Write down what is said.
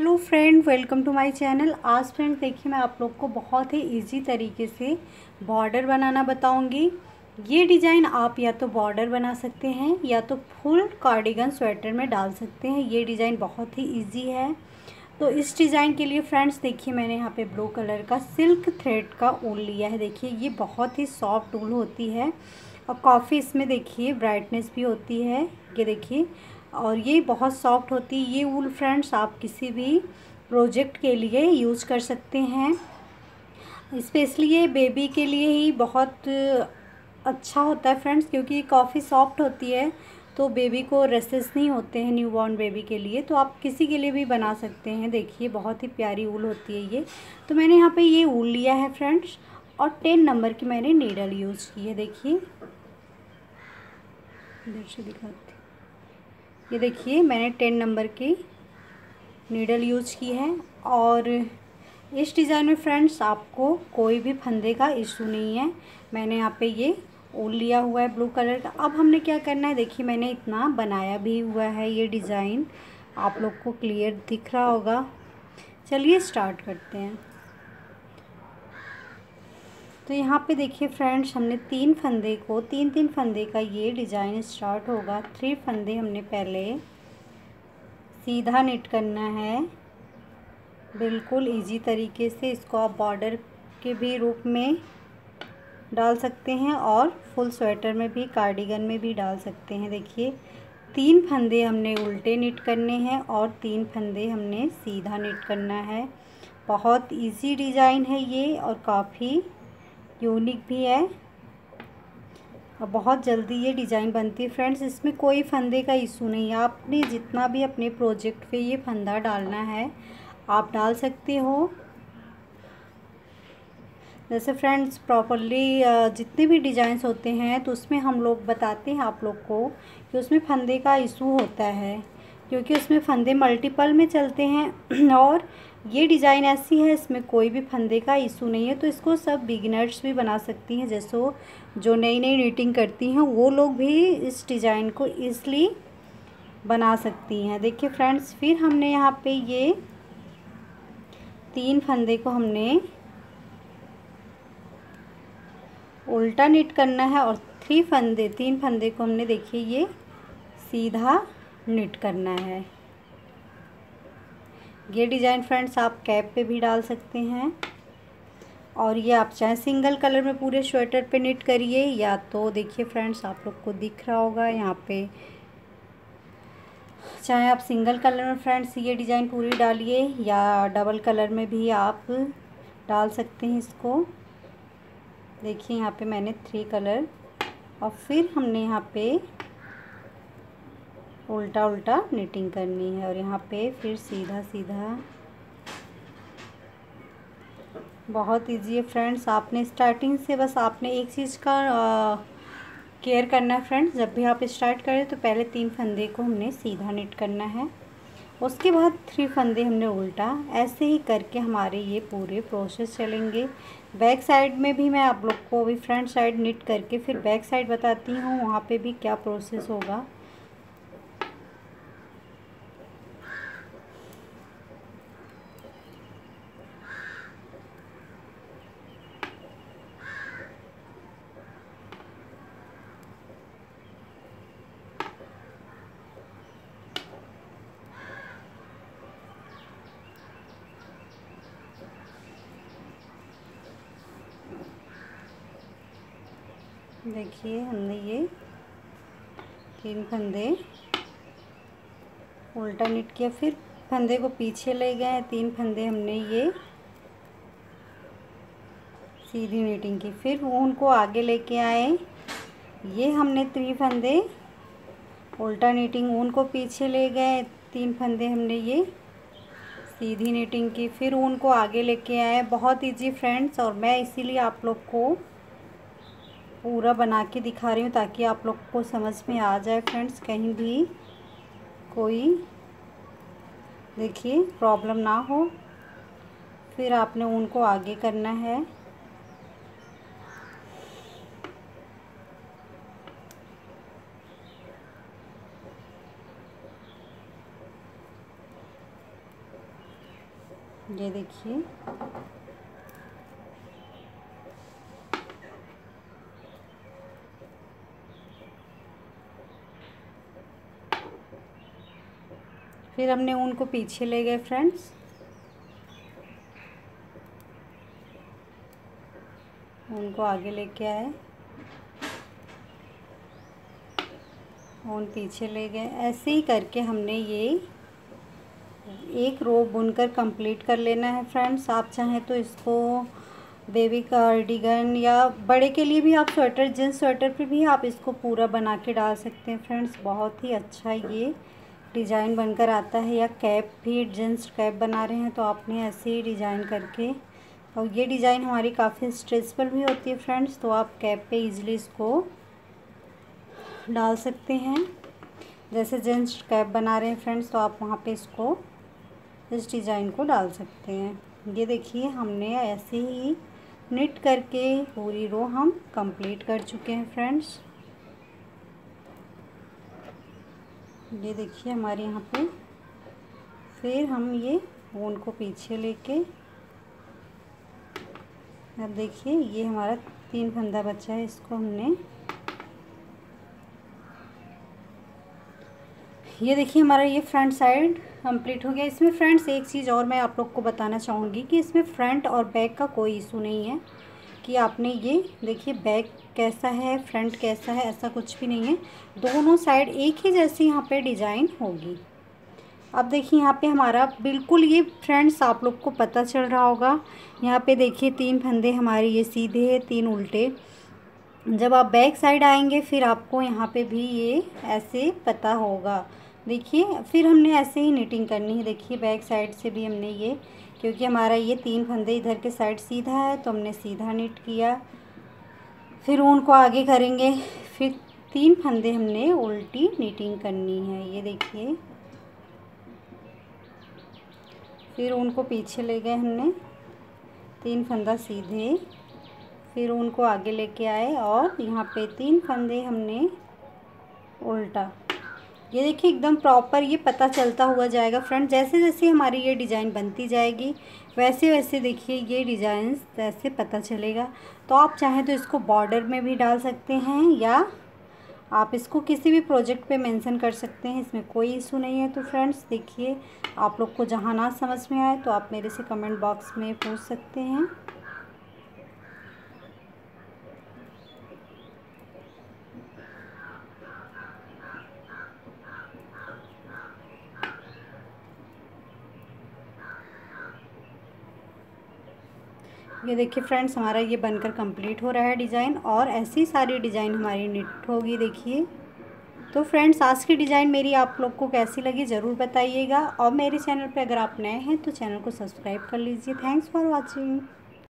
Hello friend, welcome to my channel. आज friend देखिए, मैं आप लोग को बहुत ही इजी तरीके से बॉर्डर बनाना बताऊँगी। ये डिज़ाइन आप या तो बॉर्डर बना सकते हैं, या तो फुल कार्डिगन स्वेटर में डाल सकते हैं। ये डिज़ाइन बहुत ही इजी है। तो इस डिज़ाइन के लिए फ्रेंड्स देखिए, मैंने यहाँ पे ब्लू कलर का सिल्क थ्रेड का ऊल लिया है। देखिए, ये बहुत ही सॉफ्ट ऊल होती है। और काफ़ी इसमें, देखिए ब्राइटनेस भी होती है। ये देखिए और ये बहुत सॉफ्ट होती है। ये वूल फ्रेंड्स आप किसी भी प्रोजेक्ट के लिए यूज़ कर सकते हैं। स्पेशली ये बेबी के लिए ही बहुत अच्छा होता है फ्रेंड्स क्योंकि काफ़ी सॉफ्ट होती है तो बेबी को रेसेस नहीं होते हैं न्यू बॉर्न बेबी के लिए। तो आप किसी के लिए भी बना सकते हैं। देखिए, बहुत ही प्यारी ऊल होती है ये। तो मैंने यहाँ पे ये ऊल लिया है फ्रेंड्स और टेन नंबर की मैंने नीडल यूज़ की है। देखिए, इधर से दिखाती ये देखिए, मैंने टेन नंबर की नीडल यूज़ की है और इस डिज़ाइन में फ्रेंड्स आपको कोई भी फंदे का इशू नहीं है। मैंने यहाँ पे ये ऊल लिया हुआ है ब्लू कलर का। अब हमने क्या करना है? देखिए, मैंने इतना बनाया भी हुआ है ये डिज़ाइन आप लोग को क्लियर दिख रहा होगा। चलिए स्टार्ट करते हैं। तो यहाँ पे देखिए फ्रेंड्स, हमने तीन फंदे को तीन तीन फंदे का ये डिज़ाइन स्टार्ट होगा। थ्री फंदे हमने पहले सीधा निट करना है। बिल्कुल इजी तरीके से इसको आप बॉर्डर के भी रूप में डाल सकते हैं और फुल स्वेटर में भी कार्डिगन में भी डाल सकते हैं। देखिए, तीन फंदे हमने उल्टे निट करने हैं और तीन फंदे हमने सीधा निट करना है। बहुत इजी डिज़ाइन है ये और काफ़ी यूनिक भी है। और बहुत जल्दी ये डिज़ाइन बनती है। फ्रेंड्स, इसमें कोई फंदे का इशू नहीं है। आपने जितना भी अपने प्रोजेक्ट पे ये फंदा डालना है, आप डाल सकते हो। जैसे फ्रेंड्स, प्रॉपरली जितने भी डिज़ाइंस होते हैं तो उसमें हम लोग बताते हैं आप लोग को कि उसमें फंदे का इशू होता है। क्योंकि उसमें फंदे मल्टीपल में चलते हैं। और ये डिज़ाइन ऐसी है, इसमें कोई भी फंदे का इशू नहीं है। तो इसको सब बिगिनर्स भी बना सकती हैं, जैसे जो नई नई नीटिंग करती हैं, वो लोग भी इस डिज़ाइन को ईज़िली बना सकती हैं। देखिए फ्रेंड्स फिर हमने यहाँ पे ये तीन फंदे को हमने उल्टा नीट करना है और थ्री फंदे, तीन फंदे को हमने देखिए ये सीधा निट करना है। ये डिज़ाइन फ्रेंड्स आप कैप पे भी डाल सकते हैं। और ये आप चाहे सिंगल कलर में पूरे स्वेटर पे निट करिए, या तो देखिए फ्रेंड्स आप लोग को दिख रहा होगा यहाँ पे। चाहे आप सिंगल कलर में फ्रेंड्स ये डिज़ाइन पूरी डालिए, या डबल कलर में भी आप डाल सकते हैं इसको। देखिए यहाँ पे मैंने थ्री कलर और फिर हमने यहाँ पे उल्टा उल्टा निटिंग करनी है और यहाँ पे फिर सीधा सीधा बहुत इजी है फ्रेंड्स आपने स्टार्टिंग से बस आपने एक चीज़ का केयर करना है फ्रेंड्स जब भी आप स्टार्ट करें तो पहले तीन फंदे को हमने सीधा निट करना है। उसके बाद थ्री फंदे हमने उल्टा। ऐसे ही करके हमारे ये पूरे प्रोसेस चलेंगे। बैक साइड में भी मैं आप लोग को अभी फ्रंट साइड निट करके फिर बैक साइड बताती हूँ, वहाँ पे भी क्या प्रोसेस होगा। देखिए हमने ये तीन फंदे उल्टा निट किया। फिर फंदे को पीछे ले गए तीन फंदे हमने ये सीधी नीटिंग की। फिर उनको आगे लेके आए। ये हमने तीन फंदे उल्टा नीटिंग ऊन को पीछे ले गए। तीन फंदे हमने ये सीधी नीटिंग की। फिर ऊन को आगे लेके आए। बहुत इजी फ्रेंड्स और मैं इसीलिए आप लोग को पूरा बना के दिखा रही हूँ ताकि आप लोग को समझ में आ जाए फ्रेंड्स, कहीं भी कोई देखिए प्रॉब्लम ना हो। फिर आपने उनको आगे करना है। ये देखिए। फिर हमने ऊन को पीछे ले गए फ्रेंड्स ऊन को आगे लेके आए. ऊन पीछे ले गए. ऐसे ही करके हमने ये एक रो बुनकर कंप्लीट कर लेना है फ्रेंड्स आप चाहें तो इसको बेबी कार्डिगन या बड़े के लिए भी आप स्वेटर जींस स्वेटर पे भी आप इसको पूरा बना के डाल सकते हैं फ्रेंड्स बहुत ही अच्छा ये डिज़ाइन बनकर आता है या कैप भी जींस कैप बना रहे हैं तो आपने ऐसे ही डिज़ाइन करके और ये डिज़ाइन हमारी काफ़ी स्ट्रेचबल भी होती है फ्रेंड्स तो आप कैप पे इजीली इसको डाल सकते हैं। जैसे जेंट्स कैप बना रहे हैं फ्रेंड्स तो आप वहाँ पे इसको, इस डिज़ाइन को डाल सकते हैं। ये देखिए, हमने ऐसे ही निट करके पूरी रो हम कंप्लीट कर चुके हैं फ्रेंड्स ये देखिए हमारे यहाँ पे। फिर हम ये ऊन को पीछे लेके, अब देखिए ये हमारा तीन फंदा बचा है इसको हमने। ये देखिए हमारा ये फ्रंट साइड कंप्लीट हो गया। इसमें फ्रेंड्स एक चीज़ और मैं आप लोग को बताना चाहूँगी कि इसमें फ्रंट और बैक का कोई इशू नहीं है। कि आपने ये देखिए बैक कैसा है, फ्रंट कैसा है, ऐसा कुछ भी नहीं है। दोनों साइड एक ही जैसी यहाँ पे डिज़ाइन होगी। अब देखिए यहाँ पे हमारा बिल्कुल ये फ्रेंड्स आप लोग को पता चल रहा होगा। यहाँ पे देखिए तीन फंदे हमारे, ये सीधे हैं, तीन उल्टे। जब आप बैक साइड आएँगे फिर आपको यहाँ पे भी ये ऐसे पता होगा। देखिए, फिर हमने ऐसे ही नीटिंग करनी है। देखिए बैक साइड से भी हमने ये, क्योंकि हमारा ये तीन फंदे इधर के साइड सीधा है तो हमने सीधा नीट किया। फिर ऊन को आगे करेंगे। फिर तीन फंदे हमने उल्टी नीटिंग करनी है। ये देखिए। फिर ऊन को पीछे ले गए हमने। तीन फंदा सीधे। फिर ऊन को आगे लेके आए और यहाँ पे तीन फंदे हमने उल्टा। ये देखिए, एकदम प्रॉपर ये पता चलता हुआ जाएगा फ्रंट जैसे जैसे हमारी ये डिज़ाइन बनती जाएगी, वैसे वैसे देखिए ये डिज़ाइन ऐसे पता चलेगा। तो आप चाहें तो इसको बॉर्डर में भी डाल सकते हैं या आप इसको किसी भी प्रोजेक्ट पे मेंशन कर सकते हैं। इसमें कोई इशू नहीं है। तो फ्रेंड्स देखिए, आप लोग को जहाँ ना समझ में आए तो आप मेरे से कमेंट बॉक्स में पूछ सकते हैं। ये देखिए फ्रेंड्स, हमारा ये बनकर कंप्लीट हो रहा है डिज़ाइन और ऐसी सारी डिज़ाइन हमारी निट होगी देखिए। तो फ्रेंड्स, आज की डिज़ाइन मेरी आप लोग को कैसी लगी ज़रूर बताइएगा और मेरे चैनल पे अगर आप नए हैं तो चैनल को सब्सक्राइब कर लीजिए। Thanks for watching